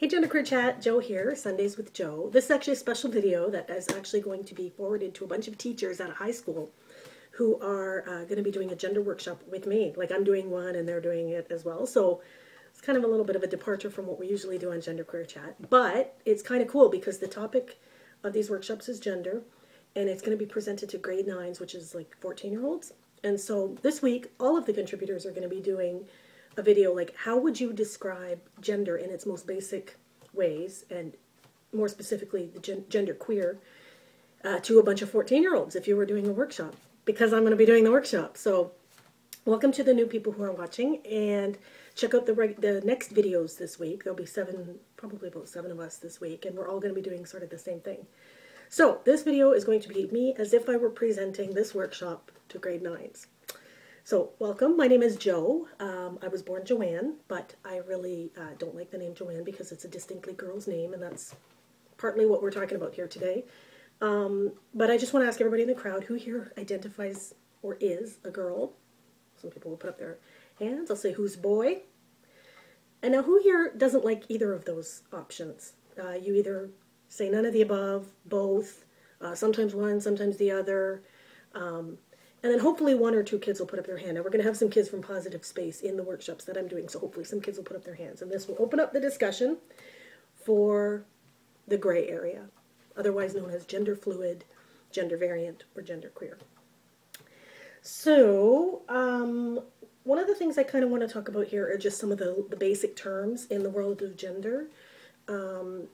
Hey Gender Queer Chat, Jo here, Sundays with Jo. This is actually a special video that is actually going to be forwarded to a bunch of teachers at a high school who are uh, going to be doing a gender workshop with me. Like I'm doing one and they're doing it as well. So it's kind of a little bit of a departure from what we usually do on Gender Queer Chat. But it's kind of cool because the topic of these workshops is gender and it's going to be presented to grade nines, which is like 14 year olds. And so this week, all of the contributors are going to be doing a video like how would you describe gender in its most basic ways and more specifically the gen gender queer uh, to a bunch of 14 year olds if you were doing a workshop because I'm going to be doing the workshop. So welcome to the new people who are watching and check out the, the next videos this week. There'll be seven, probably about seven of us this week and we're all going to be doing sort of the same thing. So this video is going to be me as if I were presenting this workshop to grade nines. So, welcome. My name is Jo. Um, I was born Joanne, but I really uh, don't like the name Joanne because it's a distinctly girl's name, and that's partly what we're talking about here today. Um, but I just want to ask everybody in the crowd who here identifies or is a girl. Some people will put up their hands. I'll say who's boy. And now, who here doesn't like either of those options? Uh, you either say none of the above, both, uh, sometimes one, sometimes the other. Um, and then hopefully one or two kids will put up their hand. And we're going to have some kids from Positive Space in the workshops that I'm doing, so hopefully some kids will put up their hands. And this will open up the discussion for the gray area, otherwise known as gender fluid, gender variant, or gender queer. So, um, one of the things I kind of want to talk about here are just some of the, the basic terms in the world of gender. Um,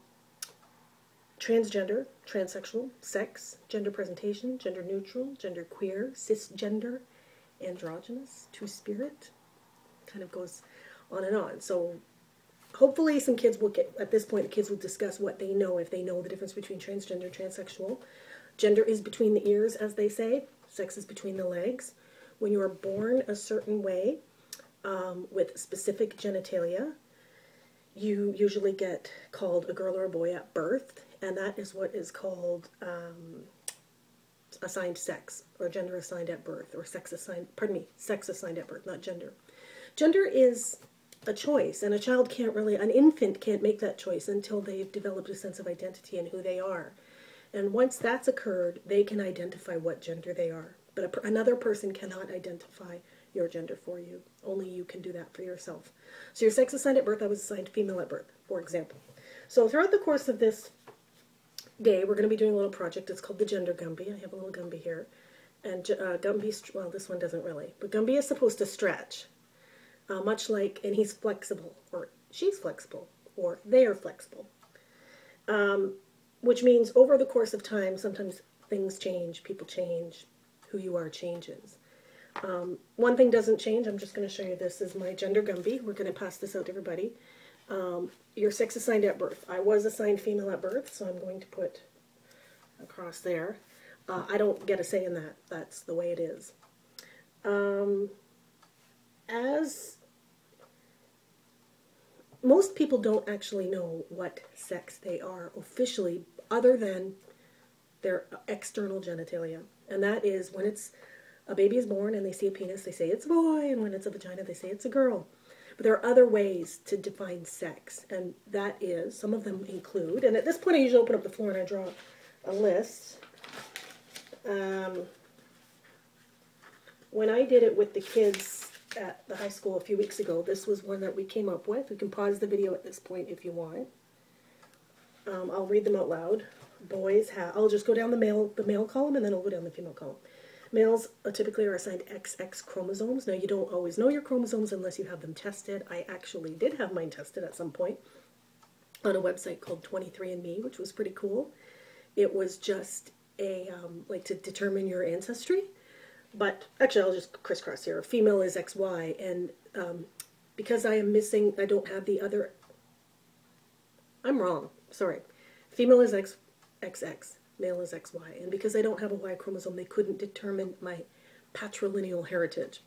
transgender, transsexual, sex, gender presentation, gender neutral, gender queer, cisgender, androgynous, two-spirit, kind of goes on and on. So hopefully some kids will get, at this point, the kids will discuss what they know, if they know the difference between transgender, transsexual. Gender is between the ears, as they say. Sex is between the legs. When you are born a certain way um, with specific genitalia, you usually get called a girl or a boy at birth and that is what is called um, assigned sex or gender assigned at birth or sex assigned, pardon me, sex assigned at birth, not gender. Gender is a choice and a child can't really, an infant can't make that choice until they've developed a sense of identity and who they are. And once that's occurred, they can identify what gender they are. But a, another person cannot identify your gender for you. Only you can do that for yourself. So your sex assigned at birth, I was assigned female at birth, for example. So throughout the course of this day, we're going to be doing a little project. It's called the Gender Gumby. I have a little Gumby here. And uh, Gumby, well, this one doesn't really, but Gumby is supposed to stretch, uh, much like, and he's flexible, or she's flexible, or they are flexible. Um, which means over the course of time, sometimes things change, people change, who you are changes. Um, one thing doesn't change, I'm just going to show you this is my gender Gumby. We're going to pass this out to everybody. Um, your sex assigned at birth. I was assigned female at birth, so I'm going to put across there. Uh, I don't get a say in that. That's the way it is. Um, as most people don't actually know what sex they are officially, other than their external genitalia. And that is when it's a baby is born and they see a penis, they say it's a boy, and when it's a vagina, they say it's a girl. But there are other ways to define sex, and that is, some of them include, and at this point I usually open up the floor and I draw a list. Um, when I did it with the kids at the high school a few weeks ago, this was one that we came up with. We can pause the video at this point if you want. Um, I'll read them out loud. Boys have, I'll just go down the male, the male column and then I'll go down the female column. Males typically are assigned XX chromosomes. Now, you don't always know your chromosomes unless you have them tested. I actually did have mine tested at some point on a website called 23andMe, which was pretty cool. It was just a, um, like to determine your ancestry. But actually, I'll just crisscross here. Female is XY, and um, because I am missing, I don't have the other, I'm wrong, sorry. Female is X, XX male is XY. And because I don't have a Y chromosome, they couldn't determine my patrilineal heritage.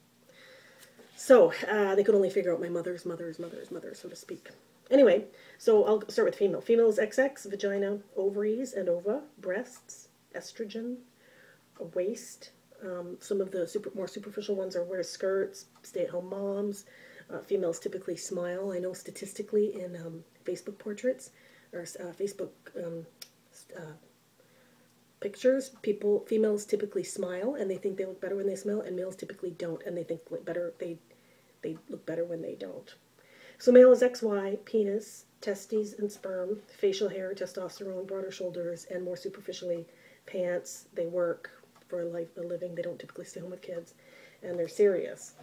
So uh, they could only figure out my mother's mother's mother's mother, so to speak. Anyway, so I'll start with female. Female is XX, vagina, ovaries and ova, breasts, estrogen, waist. Um, some of the super, more superficial ones are wear skirts, stay-at-home moms, Uh, females typically smile. I know statistically in um, Facebook portraits or uh, Facebook um, uh, pictures, people females typically smile and they think they look better when they smile, and males typically don't and they think better they they look better when they don't. So male is XY, penis, testes and sperm, facial hair, testosterone, broader shoulders, and more superficially pants. They work for a life a living. They don't typically stay home with kids, and they're serious.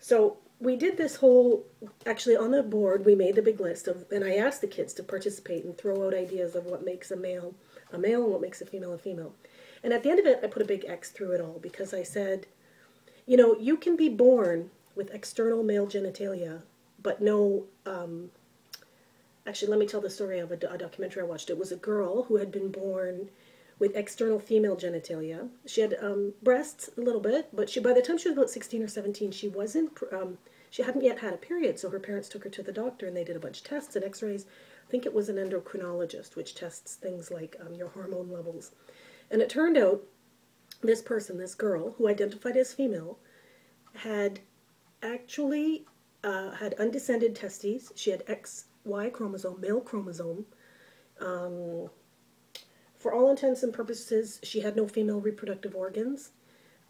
So we did this whole actually on the board. We made the big list of, and I asked the kids to participate and throw out ideas of what makes a male a male and what makes a female a female. And at the end of it, I put a big X through it all because I said, you know, you can be born with external male genitalia, but no. Um, actually, let me tell the story of a, a documentary I watched. It was a girl who had been born with external female genitalia. She had um, breasts a little bit, but she by the time she was about 16 or 17, she wasn't. Um, she hadn't yet had a period, so her parents took her to the doctor and they did a bunch of tests and X-rays. I think it was an endocrinologist, which tests things like um, your hormone levels. And it turned out this person, this girl, who identified as female, had actually uh, had undescended testes. She had XY chromosome, male chromosome. Um, for all intents and purposes, she had no female reproductive organs,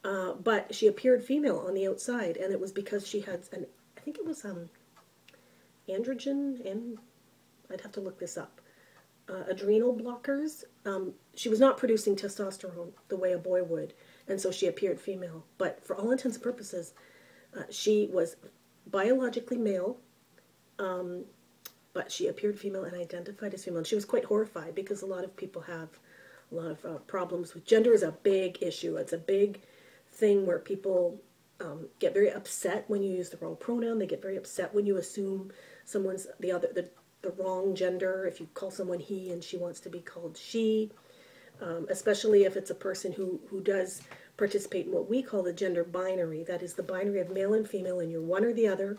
uh, but she appeared female on the outside, and it was because she had an, I think it was um, androgen, and I'd have to look this up. Uh, adrenal blockers. Um, she was not producing testosterone the way a boy would, and so she appeared female. But for all intents and purposes, uh, she was biologically male, um, but she appeared female and identified as female. And she was quite horrified because a lot of people have a lot of uh, problems with gender. is a big issue. It's a big thing where people um, get very upset when you use the wrong pronoun. They get very upset when you assume someone's the other the the wrong gender, if you call someone he and she wants to be called she, um, especially if it's a person who, who does participate in what we call the gender binary. That is the binary of male and female, and you're one or the other,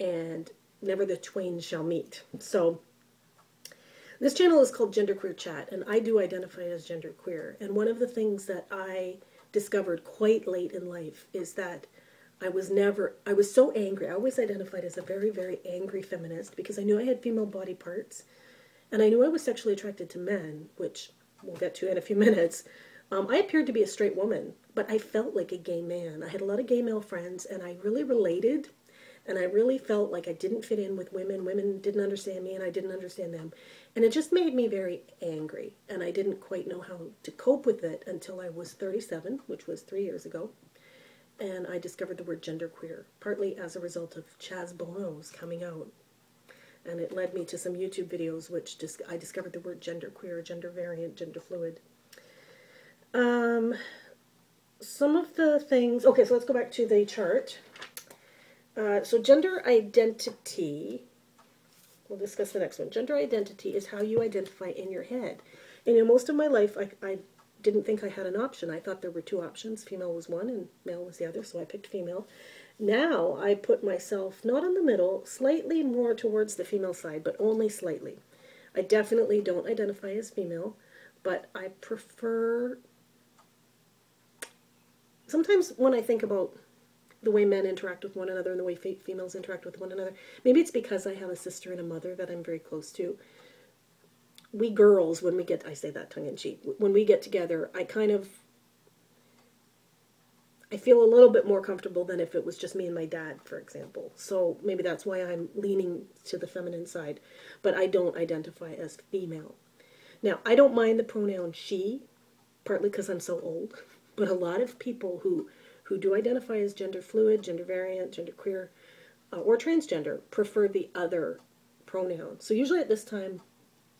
and never the twain shall meet. So, this channel is called Genderqueer Chat, and I do identify as genderqueer. And one of the things that I discovered quite late in life is that I was never, I was so angry. I always identified as a very, very angry feminist because I knew I had female body parts and I knew I was sexually attracted to men, which we'll get to in a few minutes. Um, I appeared to be a straight woman, but I felt like a gay man. I had a lot of gay male friends and I really related and I really felt like I didn't fit in with women. Women didn't understand me and I didn't understand them. And it just made me very angry and I didn't quite know how to cope with it until I was 37, which was three years ago and I discovered the word genderqueer, partly as a result of Chaz Bono's coming out. And it led me to some YouTube videos which dis I discovered the word genderqueer, gender variant, gender fluid. Um, some of the things, okay, so let's go back to the chart. Uh, so gender identity, we'll discuss the next one. Gender identity is how you identify in your head. And in most of my life, I, I didn't think I had an option. I thought there were two options. Female was one and male was the other, so I picked female. Now I put myself not in the middle, slightly more towards the female side, but only slightly. I definitely don't identify as female, but I prefer... Sometimes when I think about the way men interact with one another and the way females interact with one another, maybe it's because I have a sister and a mother that I'm very close to we girls, when we get, I say that tongue in cheek, when we get together, I kind of, I feel a little bit more comfortable than if it was just me and my dad, for example. So maybe that's why I'm leaning to the feminine side, but I don't identify as female. Now, I don't mind the pronoun she, partly because I'm so old, but a lot of people who, who do identify as gender fluid, gender variant, gender queer, uh, or transgender prefer the other pronoun. So usually at this time,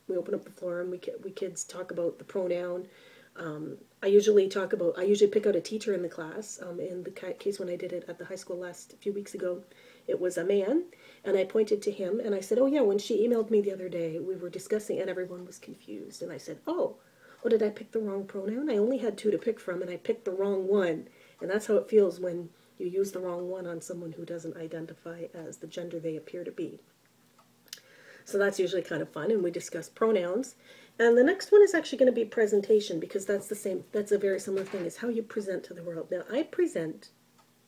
we open up the floor and we we kids talk about the pronoun. Um, I usually talk about. I usually pick out a teacher in the class. Um, in the case when I did it at the high school last few weeks ago, it was a man, and I pointed to him and I said, "Oh yeah." When she emailed me the other day, we were discussing, and everyone was confused. And I said, "Oh, oh, did I pick the wrong pronoun? I only had two to pick from, and I picked the wrong one." And that's how it feels when you use the wrong one on someone who doesn't identify as the gender they appear to be. So that's usually kind of fun, and we discuss pronouns. And the next one is actually going to be presentation because that's the same, that's a very similar thing, is how you present to the world. Now, I present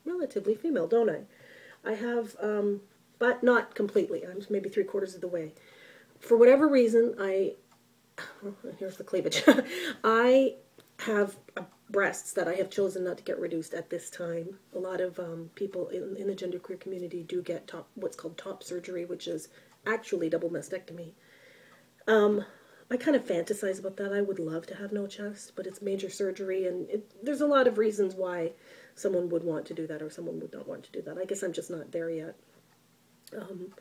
relatively female, don't I? I have um, but not completely. I'm maybe three quarters of the way. For whatever reason, I here's the cleavage. I have breasts that I have chosen not to get reduced at this time. A lot of um, people in, in the genderqueer community do get top, what's called top surgery, which is actually double mastectomy. Um, I kind of fantasize about that. I would love to have no chest, but it's major surgery, and it, there's a lot of reasons why someone would want to do that or someone would not want to do that. I guess I'm just not there yet. Um,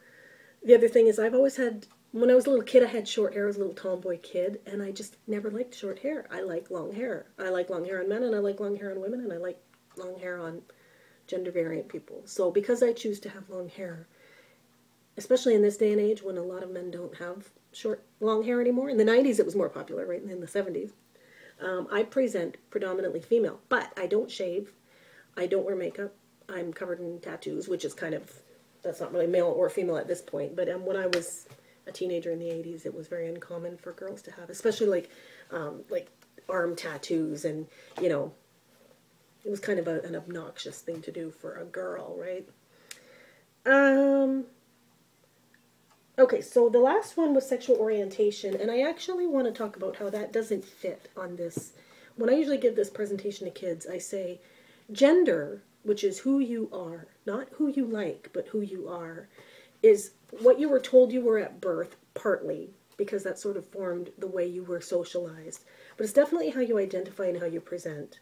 the other thing is, I've always had, when I was a little kid, I had short hair. I was a little tomboy kid, and I just never liked short hair. I like long hair. I like long hair on men, and I like long hair on women, and I like long hair on gender variant people. So because I choose to have long hair, especially in this day and age when a lot of men don't have short, long hair anymore. In the 90s, it was more popular, right? In the 70s. Um, I present predominantly female, but I don't shave. I don't wear makeup. I'm covered in tattoos, which is kind of, that's not really male or female at this point. But um, when I was a teenager in the 80s, it was very uncommon for girls to have, especially like, um, like arm tattoos and, you know, it was kind of a, an obnoxious thing to do for a girl, right? Um, Okay, so the last one was sexual orientation, and I actually want to talk about how that doesn't fit on this. When I usually give this presentation to kids, I say gender, which is who you are, not who you like, but who you are, is what you were told you were at birth, partly, because that sort of formed the way you were socialized. But it's definitely how you identify and how you present.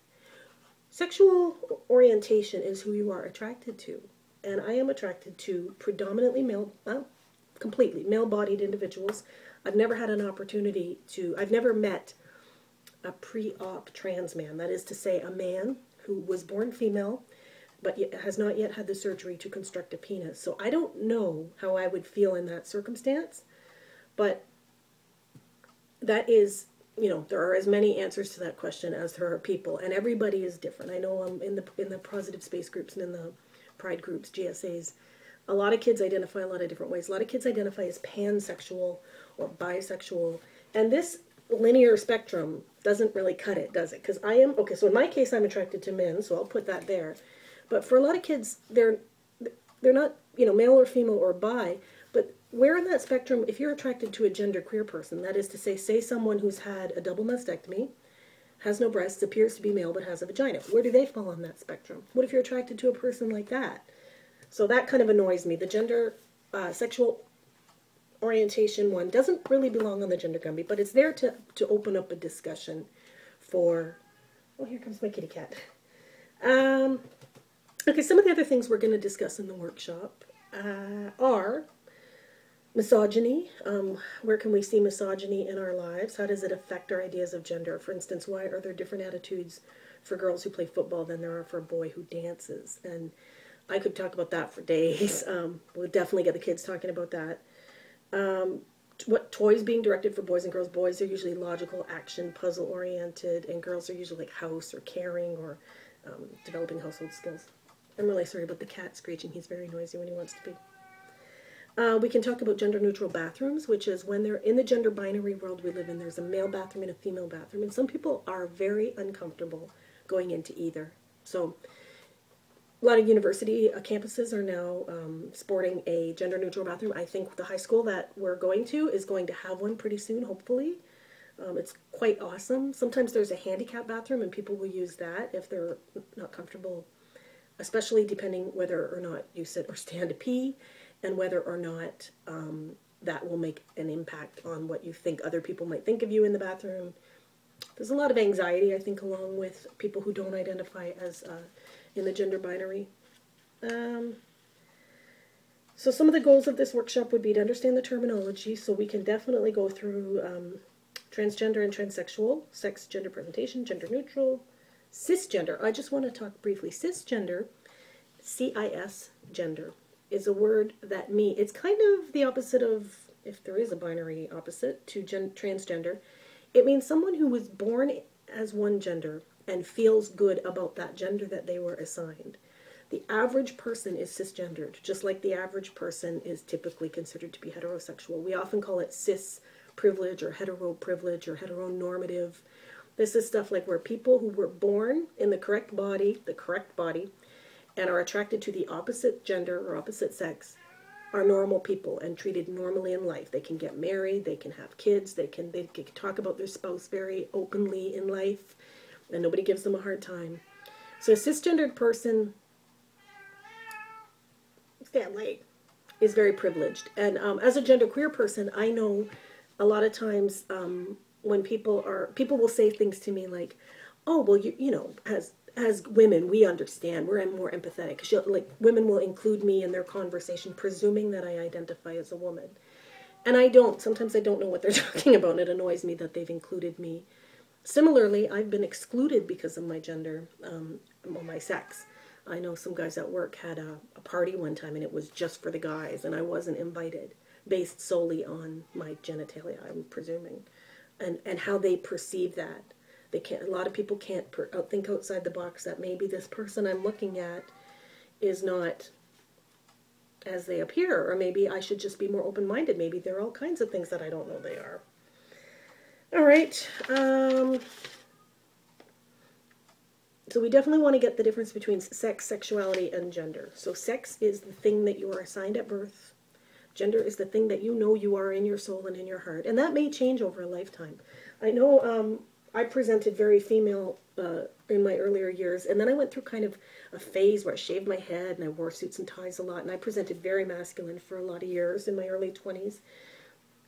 Sexual orientation is who you are attracted to. And I am attracted to predominantly male, well, completely male-bodied individuals. I've never had an opportunity to, I've never met a pre-op trans man, that is to say a man who was born female but has not yet had the surgery to construct a penis. So I don't know how I would feel in that circumstance, but that is, you know, there are as many answers to that question as there are people, and everybody is different. I know I'm in the in the positive space groups and in the pride groups, GSAs, a lot of kids identify a lot of different ways. A lot of kids identify as pansexual or bisexual. And this linear spectrum doesn't really cut it, does it? Because I am, okay, so in my case, I'm attracted to men, so I'll put that there. But for a lot of kids, they're, they're not, you know, male or female or bi, but where in that spectrum, if you're attracted to a gender queer person, that is to say, say someone who's had a double mastectomy, has no breasts, appears to be male but has a vagina, where do they fall on that spectrum? What if you're attracted to a person like that? So that kind of annoys me. The gender, uh, sexual orientation one doesn't really belong on the gender gumby, but it's there to, to open up a discussion for, oh, here comes my kitty cat. Um, okay, some of the other things we're going to discuss in the workshop uh, are misogyny. Um, where can we see misogyny in our lives? How does it affect our ideas of gender? For instance, why are there different attitudes for girls who play football than there are for a boy who dances? And I could talk about that for days. Um, we'll definitely get the kids talking about that. Um, what toys being directed for boys and girls? Boys are usually logical, action, puzzle oriented, and girls are usually like house or caring or um, developing household skills. I'm really sorry about the cat screeching. He's very noisy when he wants to be. Uh, we can talk about gender neutral bathrooms, which is when they're in the gender binary world we live in, there's a male bathroom and a female bathroom, and some people are very uncomfortable going into either. So a lot of university uh, campuses are now um, sporting a gender neutral bathroom. I think the high school that we're going to is going to have one pretty soon, hopefully. Um, it's quite awesome. Sometimes there's a handicap bathroom and people will use that if they're not comfortable, especially depending whether or not you sit or stand to pee and whether or not um, that will make an impact on what you think other people might think of you in the bathroom. There's a lot of anxiety, I think, along with people who don't identify as uh, in the gender binary. Um, so some of the goals of this workshop would be to understand the terminology, so we can definitely go through um, transgender and transsexual, sex, gender presentation, gender neutral, cisgender. I just want to talk briefly. Cisgender, C-I-S, gender, is a word that me, it's kind of the opposite of, if there is a binary opposite, to transgender. It means someone who was born as one gender and feels good about that gender that they were assigned. The average person is cisgendered, just like the average person is typically considered to be heterosexual. We often call it cis privilege or hetero privilege or heteronormative. This is stuff like where people who were born in the correct body, the correct body, and are attracted to the opposite gender or opposite sex are normal people and treated normally in life. They can get married, they can have kids, they can they can talk about their spouse very openly in life, and nobody gives them a hard time. So a cisgendered person family is very privileged. And um, as a genderqueer person, I know a lot of times um, when people are people will say things to me like, "Oh, well, you you know, as as women, we understand. We're more empathetic." She'll, like women will include me in their conversation, presuming that I identify as a woman, and I don't. Sometimes I don't know what they're talking about, and it annoys me that they've included me. Similarly, I've been excluded because of my gender um, or my sex. I know some guys at work had a, a party one time and it was just for the guys, and I wasn't invited, based solely on my genitalia, I'm presuming, and and how they perceive that. They can't. A lot of people can't per, uh, think outside the box that maybe this person I'm looking at is not as they appear, or maybe I should just be more open minded. Maybe there are all kinds of things that I don't know they are. All right. Um, so we definitely want to get the difference between sex, sexuality, and gender. So sex is the thing that you are assigned at birth. Gender is the thing that you know you are in your soul and in your heart. And that may change over a lifetime. I know um, I presented very female uh, in my earlier years, and then I went through kind of a phase where I shaved my head and I wore suits and ties a lot, and I presented very masculine for a lot of years in my early 20s.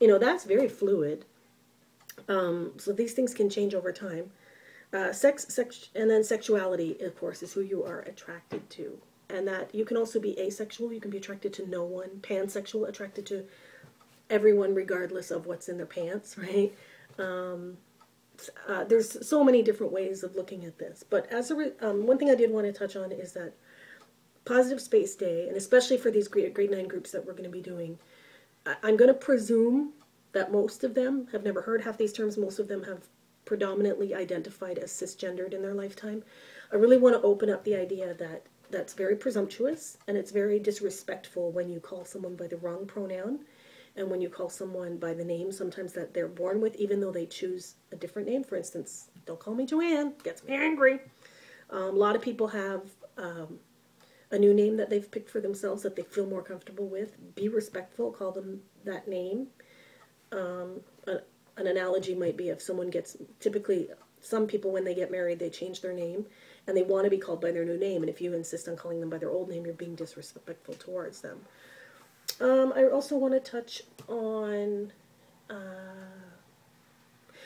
You know, that's very fluid. Um, so these things can change over time. Uh, sex, sex, and then sexuality, of course, is who you are attracted to, and that you can also be asexual. You can be attracted to no one. Pansexual, attracted to everyone, regardless of what's in their pants, right? Um, uh, there's so many different ways of looking at this, but as a re- um, one thing I did want to touch on is that positive space day, and especially for these grade, grade nine groups that we're going to be doing, I- I'm going to presume that most of them have never heard half these terms. Most of them have predominantly identified as cisgendered in their lifetime. I really want to open up the idea that that's very presumptuous and it's very disrespectful when you call someone by the wrong pronoun and when you call someone by the name sometimes that they're born with, even though they choose a different name. For instance, don't call me Joanne, gets me angry. Um, a lot of people have um, a new name that they've picked for themselves that they feel more comfortable with. Be respectful, call them that name. Um, an analogy might be if someone gets typically some people when they get married they change their name and they want to be called by their new name and if you insist on calling them by their old name you're being disrespectful towards them um, i also want to touch on uh,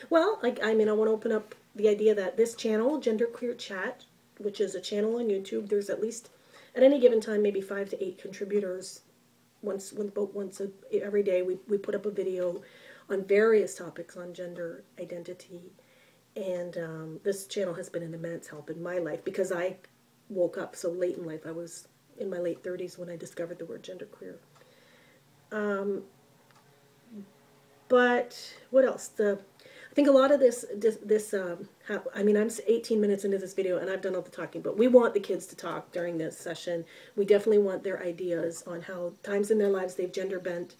well I, I mean i want to open up the idea that this channel gender queer chat which is a channel on youtube there's at least at any given time maybe five to eight contributors once once a, every day we, we put up a video on various topics on gender identity. And um, this channel has been an immense help in my life because I woke up so late in life. I was in my late 30s when I discovered the word genderqueer. Um, but what else? The I think a lot of this, this, this um, I mean, I'm 18 minutes into this video and I've done all the talking, but we want the kids to talk during this session. We definitely want their ideas on how times in their lives they've gender bent,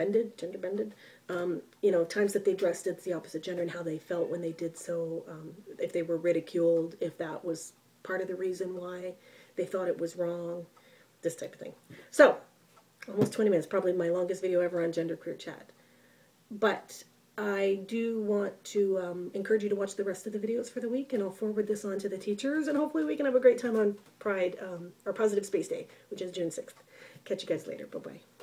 bended, gender bended, um, you know, times that they dressed as the opposite gender and how they felt when they did so, um, if they were ridiculed, if that was part of the reason why they thought it was wrong, this type of thing. So, almost 20 minutes, probably my longest video ever on Gender Queer Chat. But I do want to um, encourage you to watch the rest of the videos for the week, and I'll forward this on to the teachers, and hopefully we can have a great time on Pride, um, or Positive Space Day, which is June 6th. Catch you guys later. Bye-bye.